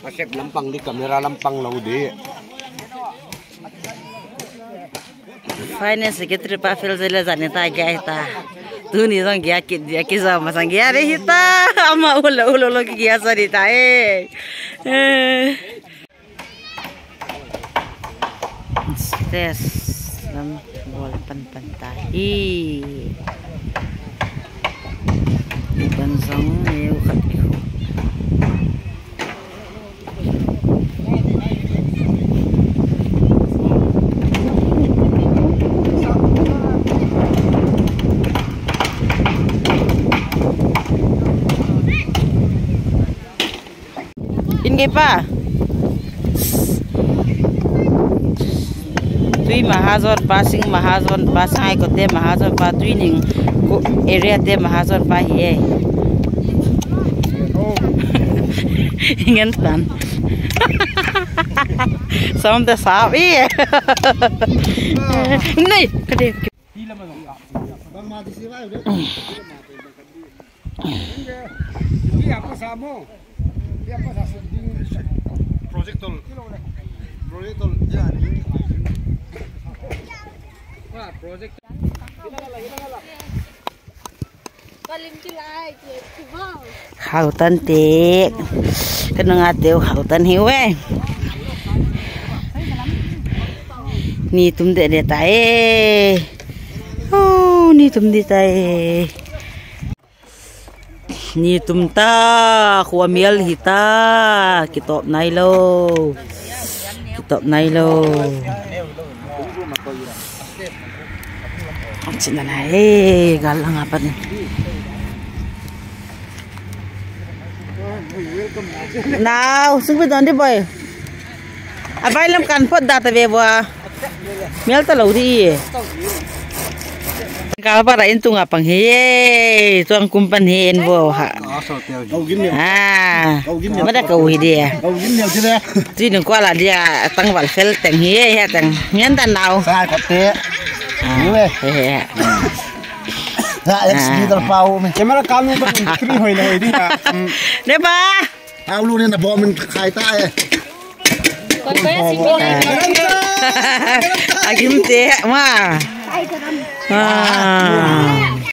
Pasep lampang di kamera lampang lau di. Finally sedikit rupa feel sudah zani ta gaya ta. Tu ni zong gaya dia kisah zong masang gaya ada kita. Ama ulo ulo ulo gaya sorry eh. eh. Stres lam bol pan pantai. Iban. In cái pa tui mahazon passing mahazon pasang ai ko te mahazon pa tui ning ko area te mahazon pa hi e ingen tan som te sa vi nei kade Bang mati sih lah udah. Iya apa sama? Projectol. Projectol. Ya. Wah, project. khảo tân tệ cái nó ngạt tiêu khảo tân hiếu ấy ni de de tai oh ni tum di tai ni tum ta, khua miel hi ta, ki top nai lo. Ki top nai lo. Ang sina na eh galang apa ni? nào xuống bây giờ đi, boy. À bay làm cắn phốt đạt về bữa miếng ta lâu đi kalau para itu ngapa he tuang kumpan he envo ha ah. Mana kau dia. Kau gini sih deh. tu nung kuala dia tang wal fel teng he ya teng mian tan nào Saya kate. Ini. he Nah, yang sini terpau. Kamera kamu kiri hoi lah ini. để ba? Tahu lu nih bawa min khai ta eh. agim te ma ah